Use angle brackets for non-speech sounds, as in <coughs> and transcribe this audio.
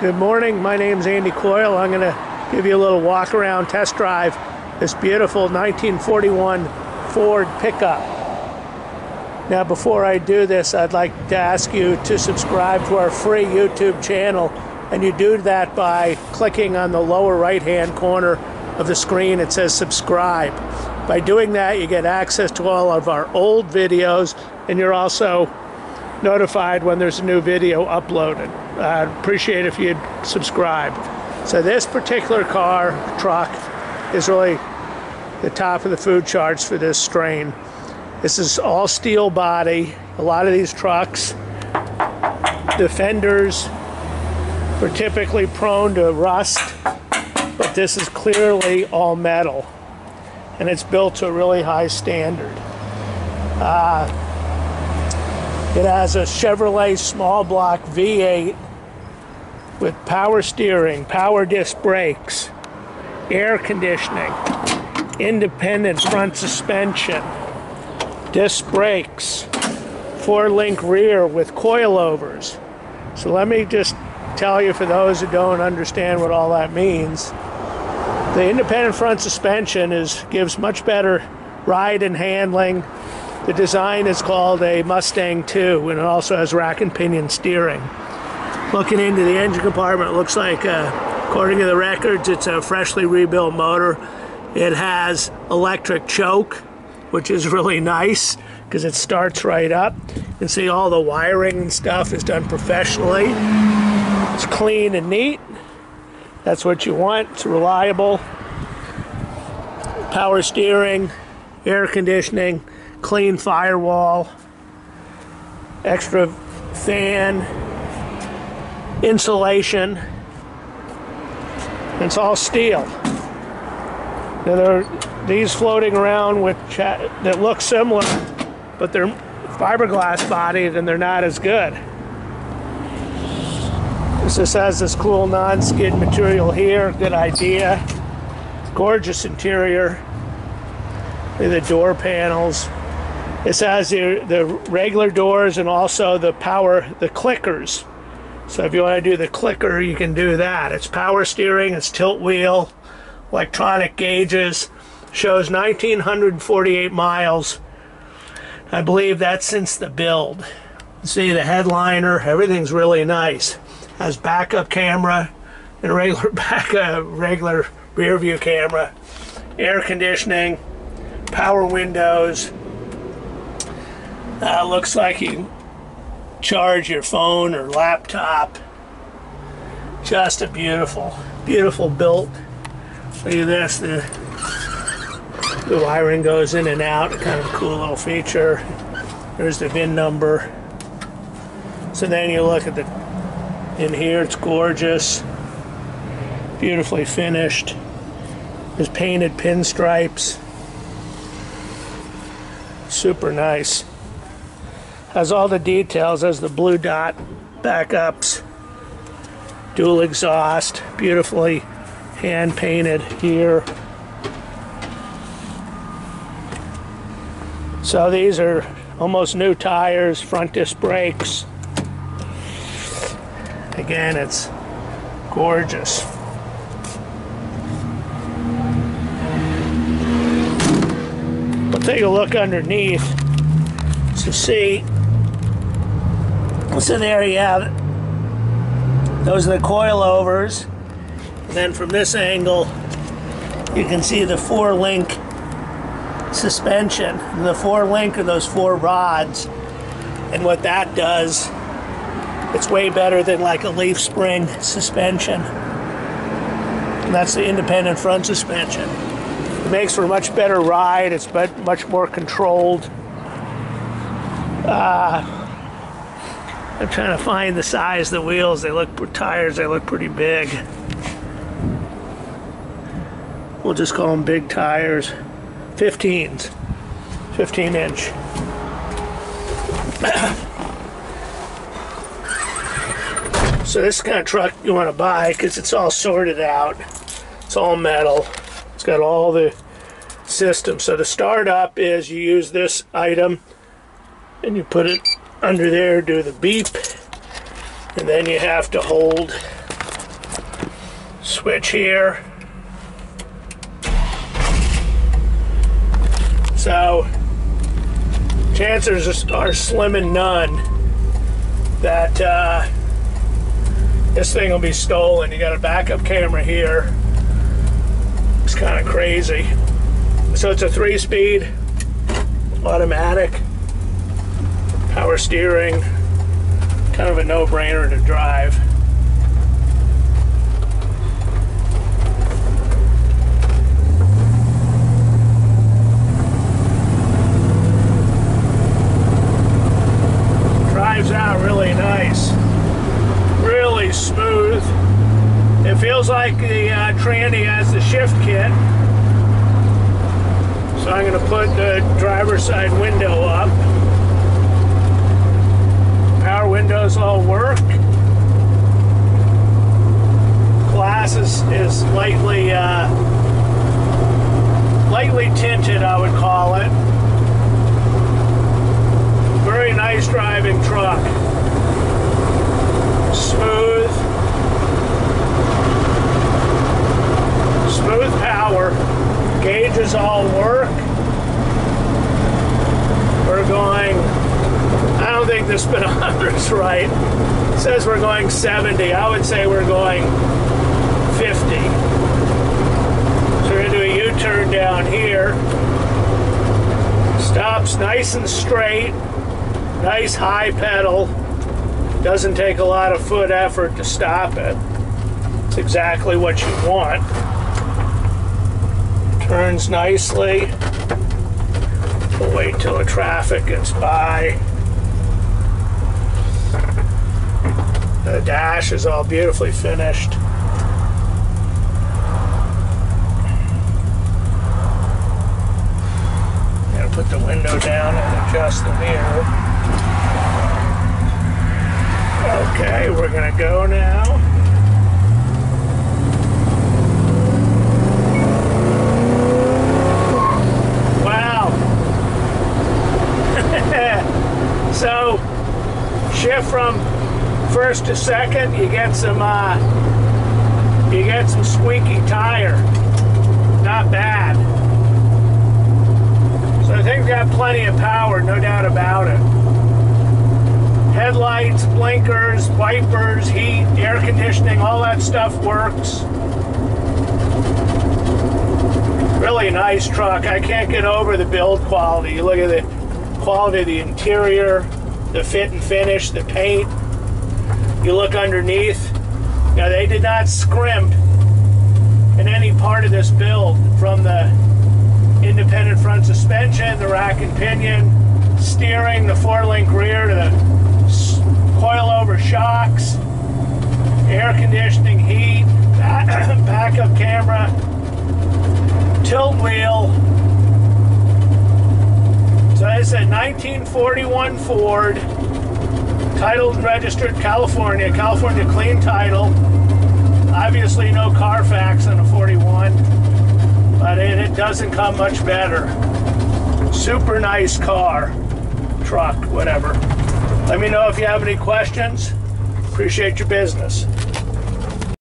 Good morning. My name is Andy Coyle. I'm going to give you a little walk around test drive this beautiful 1941 Ford pickup. Now, before I do this, I'd like to ask you to subscribe to our free YouTube channel, and you do that by clicking on the lower right hand corner of the screen. It says subscribe. By doing that, you get access to all of our old videos, and you're also notified when there's a new video uploaded. I'd appreciate if you'd subscribe. So this particular car, truck, is really the top of the food charts for this strain. This is all steel body. A lot of these trucks, the fenders were typically prone to rust, but this is clearly all metal. And it's built to a really high standard. Uh, it has a Chevrolet small block V8 with power steering, power disc brakes, air conditioning, independent front suspension, disc brakes, four link rear with coilovers. So let me just tell you for those who don't understand what all that means. The independent front suspension is gives much better ride and handling. The design is called a Mustang 2 and it also has rack and pinion steering. Looking into the engine compartment, it looks like, uh, according to the records, it's a freshly rebuilt motor. It has electric choke, which is really nice because it starts right up. You can see all the wiring and stuff is done professionally. It's clean and neat. That's what you want. It's reliable. Power steering, air conditioning, clean firewall, extra fan, insulation. It's all steel. Now there are these floating around which that look similar, but they're fiberglass bodied and they're not as good. This just has this cool non-skid material here, good idea. Gorgeous interior. The door panels. This has the, the regular doors and also the power, the clickers. So if you want to do the clicker, you can do that. It's power steering, it's tilt wheel, electronic gauges, shows 1948 miles. I believe that's since the build. See the headliner, everything's really nice. Has backup camera and regular <laughs> uh, regular rear view camera, air conditioning, power windows. Uh, looks like you charge your phone or laptop. Just a beautiful, beautiful built. Look at this. The, the wiring goes in and out. Kind of cool little feature. There's the VIN number. So then you look at the in here. It's gorgeous. Beautifully finished. There's painted pinstripes. Super nice. Has all the details. Has the blue dot backups. Dual exhaust. Beautifully hand painted here. So these are almost new tires, front disc brakes. Again, it's gorgeous. We'll take a look underneath to see. So there you have it. Those are the coilovers. And then from this angle, you can see the four link suspension. And the four link are those four rods. And what that does, it's way better than like a leaf spring suspension. And that's the independent front suspension. It makes for a much better ride. It's much more controlled. Uh, I'm trying to find the size of the wheels. They look tires. They look pretty big. We'll just call them big tires. 15s. 15 inch. so this kind of truck you want to buy because it's all sorted out. It's all metal. It's got all the systems. So the startup is you use this item and you put it under there, do the beep, and then you have to hold Switch here. So, chances are slim and none that uh, this thing will be stolen. You got a backup camera here. It's kind of crazy. So it's a three-speed automatic, power steering, kind of a no-brainer to drive. Drives out really nice, really smooth. It feels like the uh, Trandy has the shift kit. So I'm going to put the driver's side window up. Windows all work. Glass is, is lightly, uh, lightly tinted, I would call it. Very nice driving truck. Smooth. Smooth power. Gauges all work. We're going, I don't think the speedometer's right. Says we're going 70. I would say we're going 50. So we're going to do a U-turn down here. Stops nice and straight. Nice high pedal. Doesn't take a lot of foot effort to stop it. It's exactly what you want. Turns nicely. We'll wait till the traffic gets by. The dash is all beautifully finished. Gotta put the window down and adjust the mirror. Okay, we're gonna go now. Wow. <laughs> so, shift from first to second, you get some, uh, you get some squeaky tire. Not bad. So I think we got plenty of power, no doubt about it headlights, blinkers, wipers, heat, air conditioning, all that stuff works. Really nice truck. I can't get over the build quality. You look at the quality of the interior, the fit and finish, the paint. You look underneath. Now they did not scrimp in any part of this build from the independent front suspension, the rack and pinion, steering, the four-link rear to the coilover shocks, air conditioning, heat, <coughs> backup camera, tilt wheel. So it's a 1941 Ford, titled and registered California, California clean title. Obviously no Carfax on a 41, but it, it doesn't come much better. Super nice car, truck, whatever. Let me know if you have any questions. Appreciate your business.